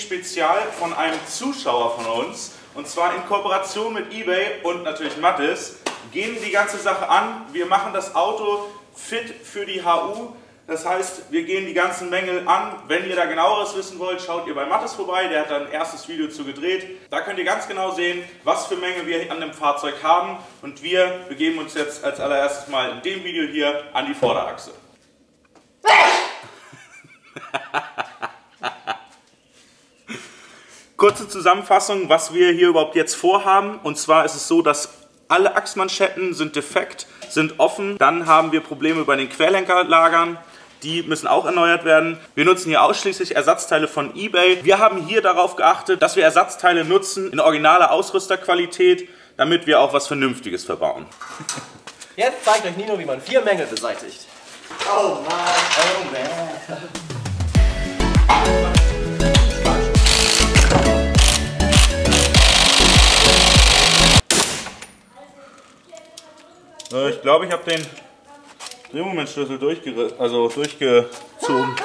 Spezial von einem Zuschauer von uns. Und zwar in Kooperation mit eBay und natürlich Mattes. Gehen die ganze Sache an. Wir machen das Auto fit für die HU. Das heißt, wir gehen die ganzen Mängel an. Wenn ihr da genaueres wissen wollt, schaut ihr bei Mattes vorbei. Der hat da ein erstes Video zu gedreht. Da könnt ihr ganz genau sehen, was für Mängel wir an dem Fahrzeug haben. Und wir begeben uns jetzt als allererstes mal in dem Video hier an die Vorderachse. Kurze Zusammenfassung, was wir hier überhaupt jetzt vorhaben. Und zwar ist es so, dass alle Achsmanschetten sind defekt, sind offen. Dann haben wir Probleme bei den Querlenkerlagern. Die müssen auch erneuert werden. Wir nutzen hier ausschließlich Ersatzteile von eBay. Wir haben hier darauf geachtet, dass wir Ersatzteile nutzen in originaler Ausrüsterqualität, damit wir auch was Vernünftiges verbauen. Jetzt zeigt euch Nino, wie man vier Mängel beseitigt. Oh Mann, oh man. Ich glaube, ich habe den Drehmomentschlüssel durchge also durchgezogen.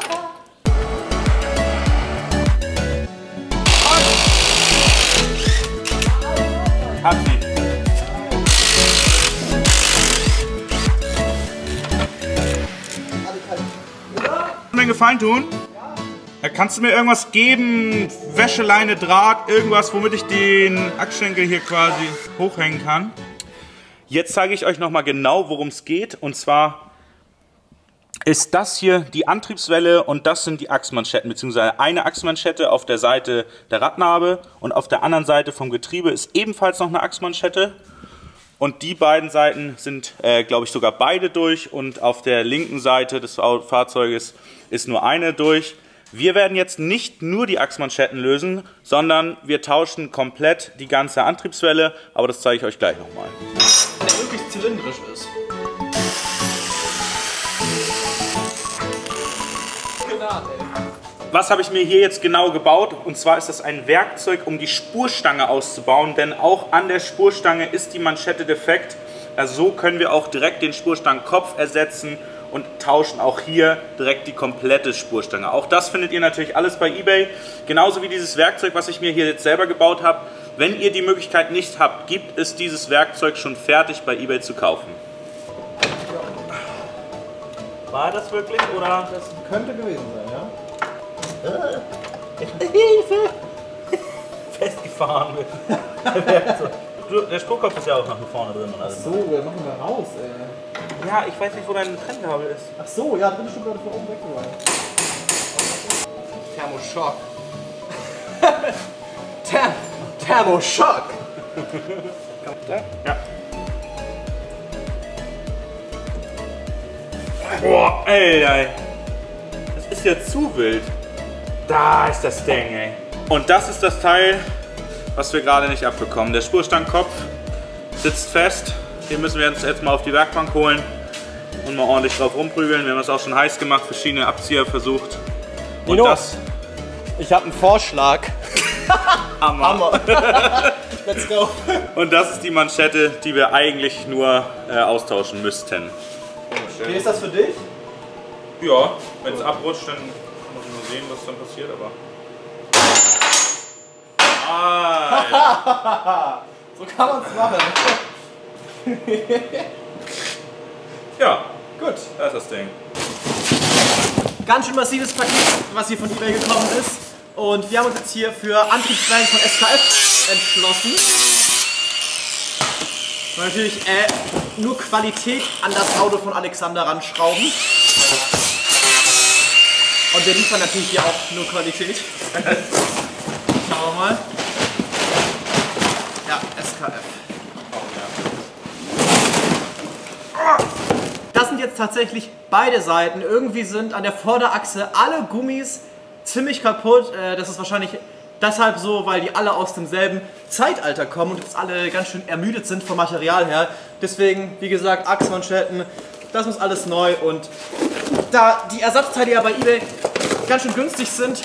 Hat sie. Mir Gefallen tun? Ja, kannst du mir irgendwas geben? Wäscheleine, Draht, irgendwas, womit ich den Achsschenkel hier quasi hochhängen kann? Jetzt zeige ich euch nochmal genau, worum es geht. Und zwar ist das hier die Antriebswelle und das sind die Achsmanschetten, beziehungsweise eine Achsmanschette auf der Seite der Radnabe und auf der anderen Seite vom Getriebe ist ebenfalls noch eine Achsmanschette. Und die beiden Seiten sind, äh, glaube ich, sogar beide durch und auf der linken Seite des Fahrzeuges ist nur eine durch. Wir werden jetzt nicht nur die Achsmanschetten lösen, sondern wir tauschen komplett die ganze Antriebswelle, aber das zeige ich euch gleich nochmal. Möglichst zylindrisch ist. Was habe ich mir hier jetzt genau gebaut? Und zwar ist das ein Werkzeug, um die Spurstange auszubauen, denn auch an der Spurstange ist die Manschette defekt. Also so können wir auch direkt den Spurstangenkopf ersetzen und tauschen auch hier direkt die komplette Spurstange. Auch das findet ihr natürlich alles bei eBay. Genauso wie dieses Werkzeug, was ich mir hier jetzt selber gebaut habe. Wenn ihr die Möglichkeit nicht habt, gibt es dieses Werkzeug schon fertig bei eBay zu kaufen. War das wirklich oder? Das könnte gewesen sein, ja? Hilfe! Festgefahren mit dem Werkzeug. Der Spurkopf ist ja auch noch hier vorne drin und alles. So, wir machen wir raus, ey. Ja, ich weiß nicht, wo dein Trennkabel ist. Ach so, ja, drin steht gerade von oben weggeräumt. Thermoschock. Therm Thermoschock. Ja. Boah, ey, ey. Das ist ja zu wild. Da ist das Ding, ey. Und das ist das Teil, was wir gerade nicht abbekommen. Der Spurstangkopf sitzt fest. Den müssen wir uns jetzt mal auf die Werkbank holen und mal ordentlich drauf rumprügeln. Wir haben es auch schon heiß gemacht, verschiedene Abzieher versucht. Und Nino. das Ich habe einen Vorschlag. Hammer. Hammer. Let's go. Und das ist die Manschette, die wir eigentlich nur äh, austauschen müssten. Wie ist das für dich? Ja, wenn es abrutscht, dann muss man sehen, was dann passiert, aber. Ah, So kann man es machen. ja, Gut. da ist das Ding. Ganz schön massives Paket, was hier von eBay gekommen ist. Und wir haben uns jetzt hier für Antriebswellen von SKF entschlossen. Und natürlich äh, nur Qualität an das Auto von Alexander ranschrauben. Und wir liefern natürlich hier auch nur Qualität. Schauen wir mal. Ja, SKF. Das sind jetzt tatsächlich beide Seiten. Irgendwie sind an der Vorderachse alle Gummis ziemlich kaputt. Äh, Das ist wahrscheinlich deshalb so, weil die alle aus demselben Zeitalter kommen und jetzt alle ganz schön ermüdet sind vom Material her. Deswegen, wie gesagt, Achsmanschetten, das muss alles neu und da die Ersatzteile ja bei eBay ganz schön günstig sind,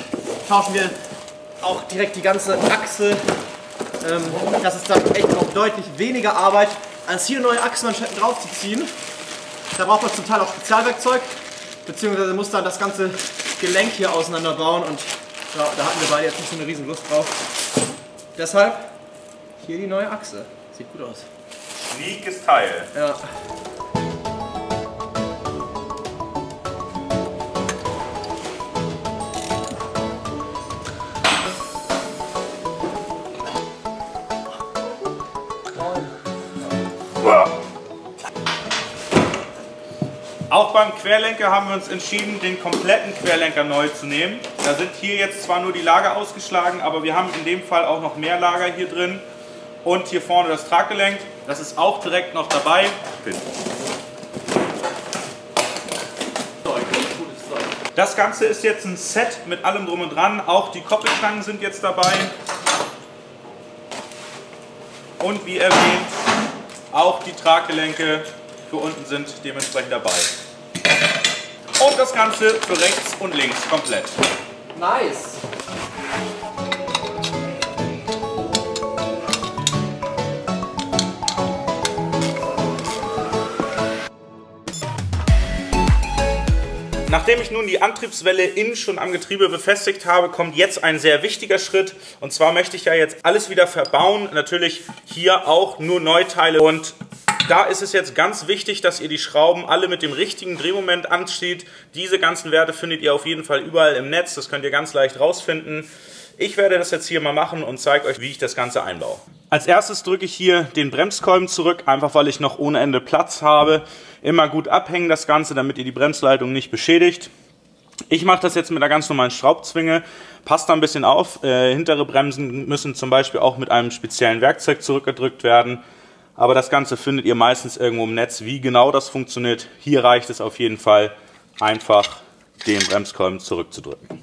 tauschen wir auch direkt die ganze Achse. Ähm, das ist dann echt auch deutlich weniger Arbeit, als hier neue Achsmanschetten draufzuziehen. Da braucht man zum Teil auch Spezialwerkzeug. beziehungsweise muss dann das ganze Gelenk hier auseinanderbauen und ja, da hatten wir beide jetzt nicht so eine riesen Lust drauf. Deshalb hier die neue Achse. Sieht gut aus. Schniekes Teil. Ja. Beim Querlenker haben wir uns entschieden, den kompletten Querlenker neu zu nehmen. Da sind hier jetzt zwar nur die Lager ausgeschlagen, aber wir haben in dem Fall auch noch mehr Lager hier drin. Und hier vorne das Traggelenk, das ist auch direkt noch dabei. Das Ganze ist jetzt ein Set mit allem drum und dran. Auch die Koppelstangen sind jetzt dabei. Und wie erwähnt, auch die Traggelenke für unten sind dementsprechend dabei. Und das Ganze für rechts und links komplett. Nice. Nachdem ich nun die Antriebswelle innen schon am Getriebe befestigt habe, kommt jetzt ein sehr wichtiger Schritt. Und zwar möchte ich ja jetzt alles wieder verbauen. Natürlich hier auch nur Neuteile. Und da ist es jetzt ganz wichtig, dass ihr die Schrauben alle mit dem richtigen Drehmoment anzieht. Diese ganzen Werte findet ihr auf jeden Fall überall im Netz. Das könnt ihr ganz leicht rausfinden. Ich werde das jetzt hier mal machen und zeige euch, wie ich das Ganze einbaue. Als erstes drücke ich hier den Bremskolben zurück, einfach weil ich noch ohne Ende Platz habe. Immer gut abhängen das Ganze, damit ihr die Bremsleitung nicht beschädigt. Ich mache das jetzt mit einer ganz normalen Schraubzwinge. Passt da ein bisschen auf. Äh, hintere Bremsen müssen zum Beispiel auch mit einem speziellen Werkzeug zurückgedrückt werden. Aber das Ganze findet ihr meistens irgendwo im Netz. Wie genau das funktioniert, hier reicht es auf jeden Fall einfach den Bremskolben zurückzudrücken.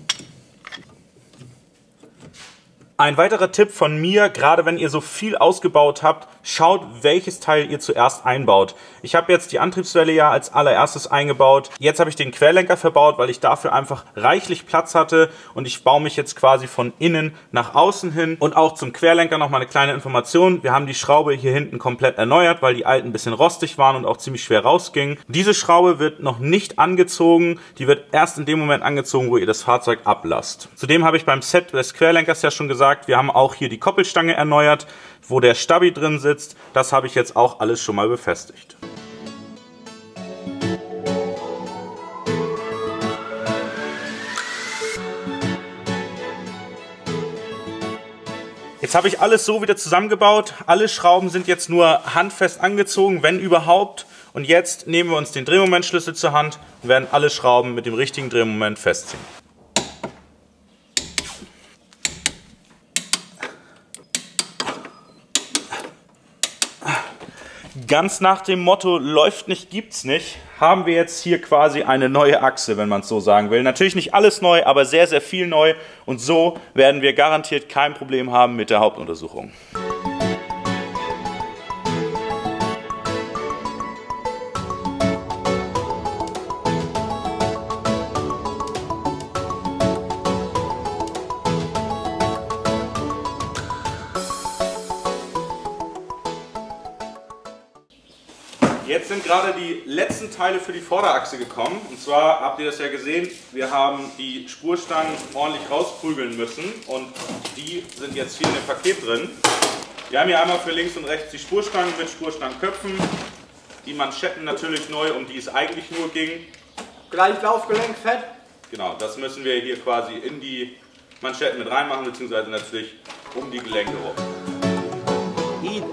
Ein weiterer Tipp von mir, gerade wenn ihr so viel ausgebaut habt, schaut, welches Teil ihr zuerst einbaut. Ich habe jetzt die Antriebswelle ja als allererstes eingebaut. Jetzt habe ich den Querlenker verbaut, weil ich dafür einfach reichlich Platz hatte und ich baue mich jetzt quasi von innen nach außen hin. Und auch zum Querlenker noch mal eine kleine Information. Wir haben die Schraube hier hinten komplett erneuert, weil die alten ein bisschen rostig waren und auch ziemlich schwer rausgingen. Diese Schraube wird noch nicht angezogen. Die wird erst in dem Moment angezogen, wo ihr das Fahrzeug ablasst. Zudem habe ich beim Set des Querlenkers ja schon gesagt, wir haben auch hier die Koppelstange erneuert, wo der Stabi drin sitzt. Das habe ich jetzt auch alles schon mal befestigt. Jetzt habe ich alles so wieder zusammengebaut. Alle Schrauben sind jetzt nur handfest angezogen, wenn überhaupt. Und jetzt nehmen wir uns den Drehmomentschlüssel zur Hand und werden alle Schrauben mit dem richtigen Drehmoment festziehen. Ganz nach dem Motto läuft nicht, gibt's nicht, haben wir jetzt hier quasi eine neue Achse, wenn man es so sagen will. Natürlich nicht alles neu, aber sehr, sehr viel neu. Und so werden wir garantiert kein Problem haben mit der Hauptuntersuchung. Gerade die letzten Teile für die Vorderachse gekommen. Und zwar habt ihr das ja gesehen, wir haben die Spurstangen ordentlich rausprügeln müssen und die sind jetzt hier in dem Paket drin. Wir haben hier einmal für links und rechts die Spurstangen mit Spurstangenköpfen, die Manschetten natürlich neu, um die es eigentlich nur ging. Gleich Laufgelenk fett. Genau, das müssen wir hier quasi in die Manschetten mit reinmachen, beziehungsweise natürlich um die Gelenke rum.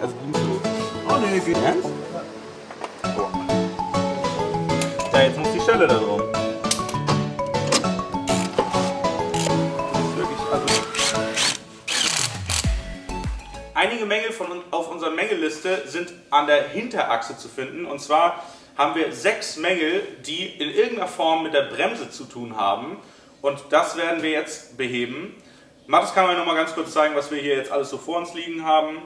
Also Oh ne, geht ernst? Jetzt muss die Stelle da drum. Also Einige Mängel von, auf unserer Mängelliste sind an der Hinterachse zu finden. Und zwar haben wir sechs Mängel, die in irgendeiner Form mit der Bremse zu tun haben. Und das werden wir jetzt beheben. Mathis kann mir noch mal ganz kurz zeigen, was wir hier jetzt alles so vor uns liegen haben.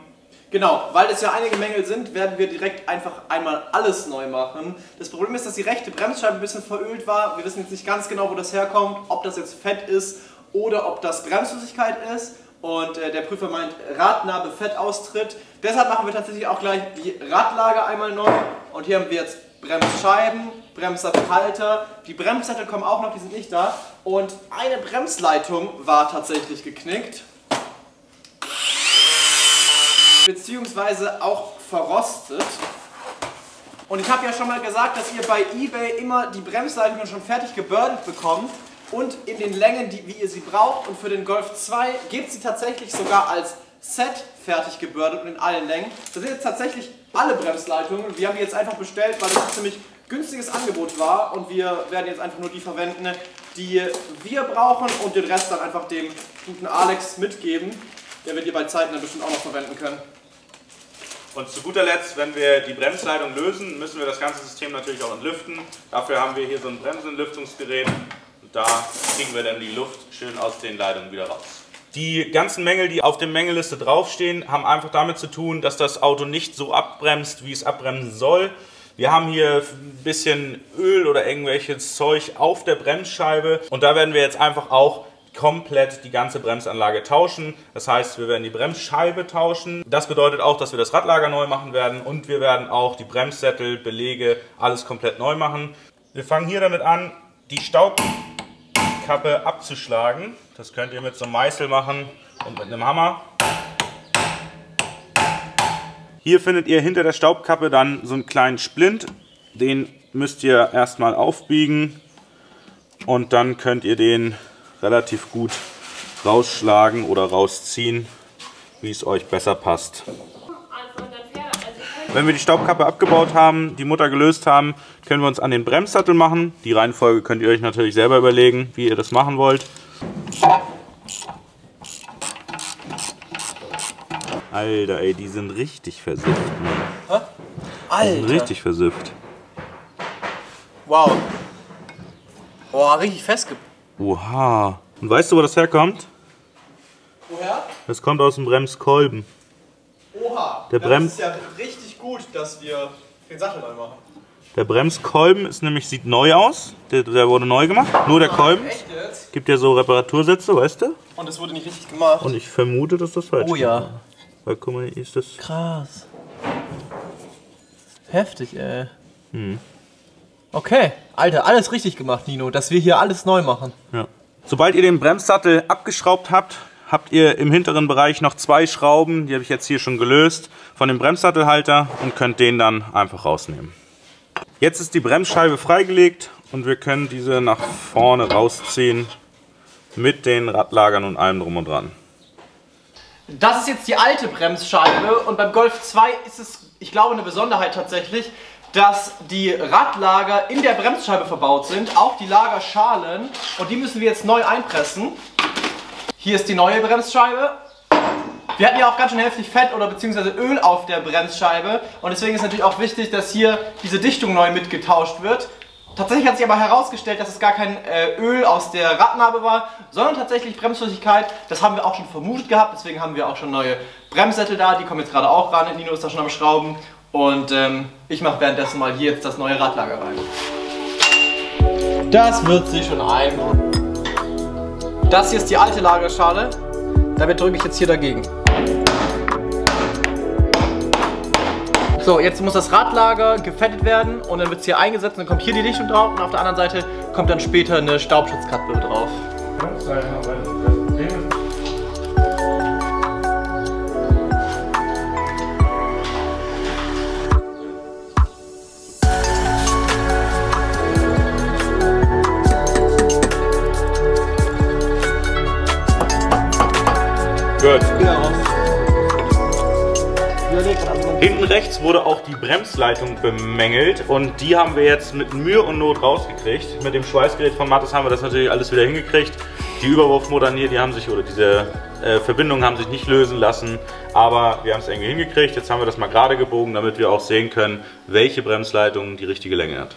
Genau, weil es ja einige Mängel sind, werden wir direkt einfach einmal alles neu machen. Das Problem ist, dass die rechte Bremsscheibe ein bisschen verölt war. Wir wissen jetzt nicht ganz genau, wo das herkommt, ob das jetzt Fett ist oder ob das Bremsflüssigkeit ist. Und äh, der Prüfer meint Radnarbe Fettaustritt. Deshalb machen wir tatsächlich auch gleich die Radlage einmal neu. Und hier haben wir jetzt Bremsscheiben, Bremssattelhalter. Die Bremssattel kommen auch noch, die sind nicht da. Und eine Bremsleitung war tatsächlich geknickt. Beziehungsweise auch verrostet. Und ich habe ja schon mal gesagt, dass ihr bei eBay immer die Bremsleitungen schon fertig gebürdelt bekommt und in den Längen, die, wie ihr sie braucht. Und für den Golf 2 gibt sie tatsächlich sogar als Set fertig gebürdelt und in allen Längen. Das sind jetzt tatsächlich alle Bremsleitungen. Wir haben die jetzt einfach bestellt, weil das ein ziemlich günstiges Angebot war und wir werden jetzt einfach nur die verwenden, die wir brauchen und den Rest dann einfach dem guten Alex mitgeben. Der wird ihr bei Zeiten dann bestimmt auch noch verwenden können. Und zu guter Letzt, wenn wir die Bremsleitung lösen, müssen wir das ganze System natürlich auch entlüften. Dafür haben wir hier so ein Bremsentlüftungsgerät und da kriegen wir dann die Luft schön aus den Leitungen wieder raus. Die ganzen Mängel, die auf der Mängelliste draufstehen, haben einfach damit zu tun, dass das Auto nicht so abbremst, wie es abbremsen soll. Wir haben hier ein bisschen Öl oder irgendwelches Zeug auf der Bremsscheibe und da werden wir jetzt einfach auch komplett die ganze Bremsanlage tauschen. Das heißt, wir werden die Bremsscheibe tauschen. Das bedeutet auch, dass wir das Radlager neu machen werden und wir werden auch die Bremssättel, Belege, alles komplett neu machen. Wir fangen hier damit an, die Staubkappe abzuschlagen. Das könnt ihr mit so einem Meißel machen und mit einem Hammer. Hier findet ihr hinter der Staubkappe dann so einen kleinen Splint. Den müsst ihr erstmal aufbiegen und dann könnt ihr den relativ gut rausschlagen oder rausziehen, wie es euch besser passt. Wenn wir die Staubkappe abgebaut haben, die Mutter gelöst haben, können wir uns an den Bremssattel machen. Die Reihenfolge könnt ihr euch natürlich selber überlegen, wie ihr das machen wollt. Alter, ey, die sind richtig versifft. Mann. Die sind Alter! richtig versifft. Wow. Boah, richtig festge... Oha. Und weißt du, wo das herkommt? Woher? Das kommt aus dem Bremskolben. Oha. Der das Brem- ist ja richtig gut, dass wir den Sattel neu machen. Der Bremskolben ist nämlich, sieht neu aus. Der, der wurde neu gemacht. Nur der Kolben. Echt jetzt? Gibt ja so Reparatursätze, weißt du? Und es wurde nicht richtig gemacht. Und ich vermute, dass das falsch Oh ja. ist. Weil guck mal, hier ist das. Krass. Heftig, ey. Okay. Alter, alles richtig gemacht, Nino, dass wir hier alles neu machen. Ja. Sobald ihr den Bremssattel abgeschraubt habt, habt ihr im hinteren Bereich noch zwei Schrauben, die habe ich jetzt hier schon gelöst, von dem Bremssattelhalter und könnt den dann einfach rausnehmen. Jetzt ist die Bremsscheibe freigelegt und wir können diese nach vorne rausziehen mit den Radlagern und allem drum und dran. Das ist jetzt die alte Bremsscheibe und beim Golf 2 ist es, ich glaube, eine Besonderheit tatsächlich, dass die Radlager in der Bremsscheibe verbaut sind, auch die Lagerschalen und die müssen wir jetzt neu einpressen. Hier ist die neue Bremsscheibe. Wir hatten ja auch ganz schön heftig Fett oder beziehungsweise Öl auf der Bremsscheibe und deswegen ist natürlich auch wichtig, dass hier diese Dichtung neu mitgetauscht wird. Tatsächlich hat sich aber herausgestellt, dass es gar kein äh, Öl aus der Radnabe war, sondern tatsächlich Bremsflüssigkeit. Das haben wir auch schon vermutet gehabt, deswegen haben wir auch schon neue Bremssättel da. Die kommen jetzt gerade auch ran. Nino ist da schon am Schrauben. Und ähm, ich mache währenddessen mal hier jetzt das neue Radlager rein. Das wird sich schon ein. Das hier ist die alte Lagerschale. Damit drücke ich jetzt hier dagegen. So, jetzt muss das Radlager gefettet werden und dann wird es hier eingesetzt und dann kommt hier die Dichtung drauf und auf der anderen Seite kommt dann später eine Staubschutzkappe drauf. Gut. Hinten rechts wurde auch die Bremsleitung bemängelt und die haben wir jetzt mit Mühe und Not rausgekriegt. Mit dem Schweißgerät von Mattes haben wir das natürlich alles wieder hingekriegt. Die Überwurfmuttern hier, die haben sich, oder diese äh, Verbindungen haben sich nicht lösen lassen, aber wir haben es irgendwie hingekriegt. Jetzt haben wir das mal gerade gebogen, damit wir auch sehen können, welche Bremsleitung die richtige Länge hat.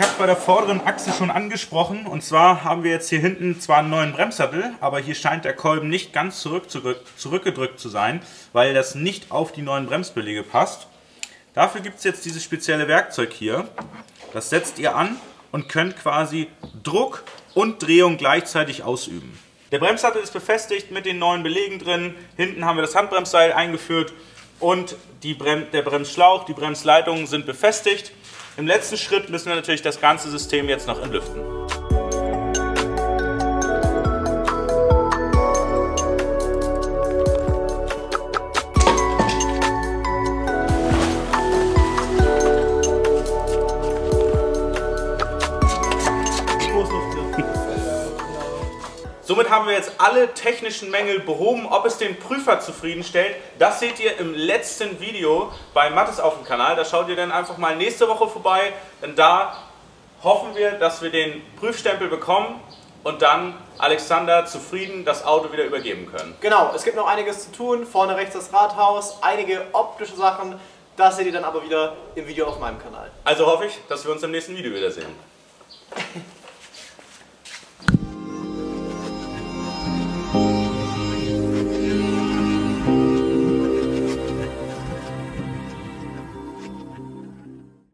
Ich habe bei der vorderen Achse schon angesprochen und zwar haben wir jetzt hier hinten zwar einen neuen Bremssattel, aber hier scheint der Kolben nicht ganz zurück, zurück, zurückgedrückt zu sein, weil das nicht auf die neuen Bremsbeläge passt. Dafür gibt es jetzt dieses spezielle Werkzeug hier. Das setzt ihr an und könnt quasi Druck und Drehung gleichzeitig ausüben. Der Bremssattel ist befestigt mit den neuen Belegen drin. Hinten haben wir das Handbremsseil eingeführt und Brem der Bremsschlauch, die Bremsleitungen sind befestigt. Im letzten Schritt müssen wir natürlich das ganze System jetzt noch entlüften. Somit haben wir jetzt alle technischen Mängel behoben. Ob es den Prüfer zufriedenstellt, das seht ihr im letzten Video bei Mattes auf dem Kanal. Da schaut ihr dann einfach mal nächste Woche vorbei, denn da hoffen wir, dass wir den Prüfstempel bekommen und dann Alexander zufrieden das Auto wieder übergeben können. Genau, es gibt noch einiges zu tun. Vorne rechts das Rathaus, einige optische Sachen. Das seht ihr dann aber wieder im Video auf meinem Kanal. Also hoffe ich, dass wir uns im nächsten Video wiedersehen.